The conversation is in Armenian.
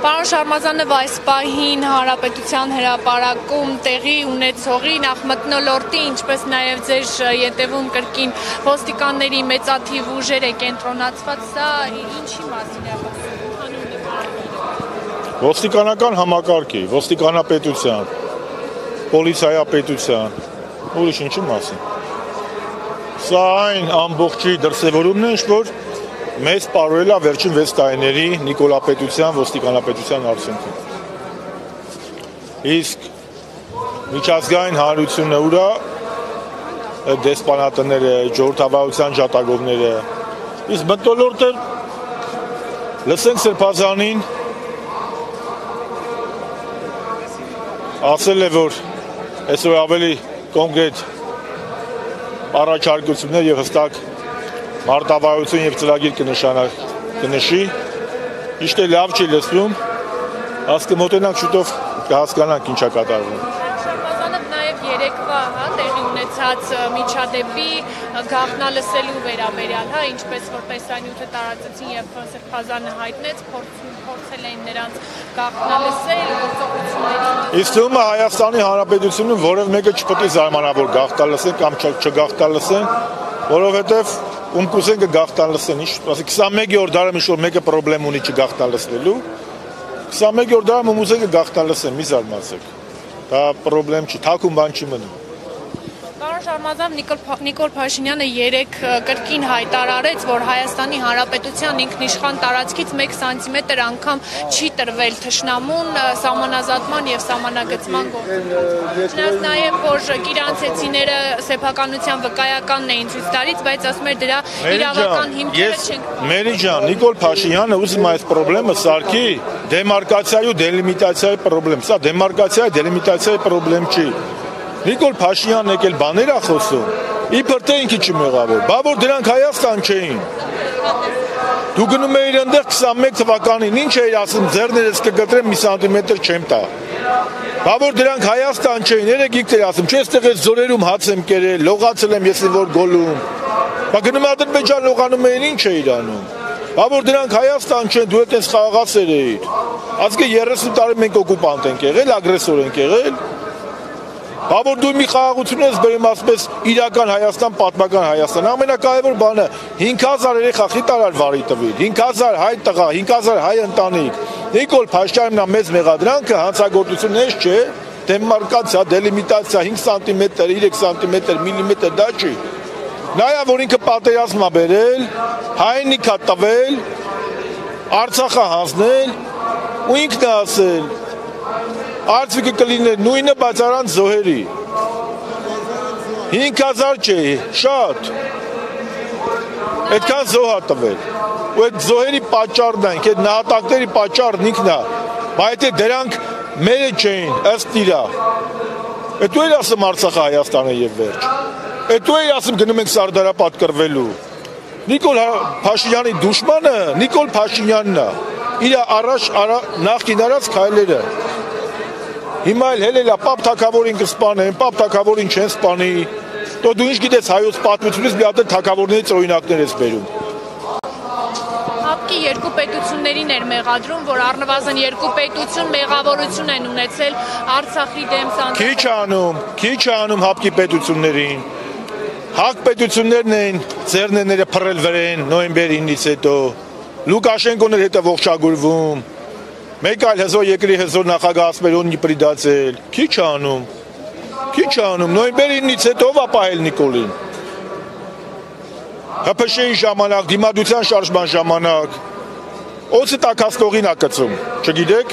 Պարոն Շարմազանով այս պահին հանրապետության հրապարակում տեղի ունեցողի նախ մտնոլորտի, ինչպես նաև ձեր յետևում կրկին ոստիկանների մեծաթիվ ուժեր է կենտրոնացված, սա ինչի մասին է Ոստիկանական համակարգի, ոստիկանապետության, պոլիցայապետության, ուրիշ ինչի մասին։ Սա այն ամբողջի դրսևորումն է, ինչ որ մեզ ապարոյել է վերջին 6 տարիների Նիկոլապետության ոստիկանապետության արդյունքում։ Իսկ միջազգային հանրությունը ուրա դեսպանատները, ժողովրդավարության ջատագովները, իսկ մտոլորտը լսենք Սրբազանին ասել է, որ այսօր ավելի կոնկրետ առաջարկություններ եւ հստակ մարտավարություն եւ ծրագիր կնշանակ կնշի, իշտե լավ չի լսվում, ասկը մոտենանք շուտով կհասկանանք ինչա կատարվում երեկվա, հա, տեղի ունեցած միջադեպի գաղտնալսելու վերաբերյալ, հա, ինչպես որ տեսանյութը տարածեցին եւ Սրբազանը հայտնեց, փորձել էին նրանց գաղտնալսել գործողությունների։ Իսկ թվում է Հայաստանի Հանրապետությունում որև մեկը չպետք է զարմանա, որ գաղտնալսեն կամ չգաղտնալսեն, որովհետեւ ում կուզեն կգաղտնալսեն, ինչ, ասի 21-րդ դարը մի շուտ մեկը խնդրեմ ունի չգաղտնալսվելու 21-րդ դարում ում ուզեն կգաղտնալսեն, մի զարմացեք դա խնդրեմ չի, թակում բան չի մնում։ Պարոն Շարմազան Նիկոլ Նիկոլ Փաշինյանը երեք կրկին հայտարարեց, որ Հայաստանի Հանրապետության ինքնիշխան տարածքից 1 սանտիմետր անգամ չի տրվել թշնամուն սահմանազատման եւ սահմանագծման գործում։ Չնայած նաեւ որ գիրանցեցիները սեփականության վկայականն էին ցույց տալիս, բայց ասում էր դրա իրավական հիմքերը չեն։ Մերի ջան, Նիկոլ Փաշինյանը ուզում է այս խնդրեմը սարքի դեմարկացիայի ու դելիմիտացիայի խնդրեմ։ Սա դեմարկացիայի դելիմիտացիայի խնդրեմ չի։ Նիկոլ Փաշինյանն եկել բաներ ա խոսում։ Իբր թե ինքը չի մեղավոր։ Բա որ դրանք Հայաստան չէին։ Դու գնում էիր այնտեղ 21 թվականին, ինչ էիր ասում, ձեռներս կգտրեմ մի սանտիմետր չեմ տա։ Բա որ դրանք Հայաստան չէին, երեք ինքն էր ասում, չէ՞ այստեղ այս զորերում հաց եմ կերել, լողացել եմ ես որ գոլում։ Բա գնում Ադրբեջան լողանում էին, ինչ էիր անում։ Բա որ դրանք Հայաստան չեն, դու այդպես խաղաղացել էիր։ Ասկե 30 տարի մենք օկուպանտ ենք եղել, ագրեսոր ենք եղել, Բա որ դու մի խաղաղություն ես բերում ասպես իրական Հայաստան, պատմական Հայաստան։ Ամենակարևոր բանը 5000 երեխա խիտարար վարի տվիր, 5000 հայ տղա, 5000 հայ ընտանիք։ Նիկոլ Փաշտյանն մեծ մեղադրանքը հանցագործություններ չէ, դեմարկացիա, դելիմիտացիա 5 սանտիմետր, 3 սանտիմետր, միլիմետր դա չի։ Նայա որ ինքը պատերազմ ա բերել, հայնիկա տվել, Արցախը հանձնել ու ինքն է ասել Արցիկը կլիներ նույնը, բայց առանց զոհերի։ 5000 չէ, շատ։ Այդքան զոհ ա տվել։ Ու այդ զոհերի պատճառն են, այդ նահատակների պատճառն ինքն է։ Բայց եթե դրանք մերը չէին, ըստ իրա։ Այդ ու էր ասում Արցախը Հայաստանը եւ վերջ։ Այդ ու էր ասում գնում ենք Սարդարապատ կրվելու։ Նիկոլ Փաշինյանի դուշմանը Նիկոլ Փաշինյանն է։ Իր առաջ նախկին արած քայլերը Հիմա էլ հելելա պապ թակավորին կսպանեն, պապ թակավորին չեն սպանի։ Դու դու ինչ գիտես հայոց պատմությունից մի հատ թակավորներից օրինակներ ես բերում։ Հապկի երկու պետություններին էր մեղադրում, որ առնվազն երկու պետություն մեղավորություն են ունեցել Արցախի դեմ սանձ։ Քիչ անում, քիչ անում հապկի պետություններին։ Հակ պետություններն են ձեռներները փռել վրեն նոյեմբեր 9-ից հետո։ Լուկաշենկոն էր հետը ողջագուրվում Մեկ այլ հզոր երկրի հզոր նախագահացմեր ունի պրիդացել։ Քիչ անում։ Քիչ անում։ Նոյեմբեր 9-ից հետո ով ապահել Նիկոլին։ ՀՊՇ-ի ժամանակ, դիմադրության շարժման ժամանակ օծը տակասկողին ա կծում, չգիտեք։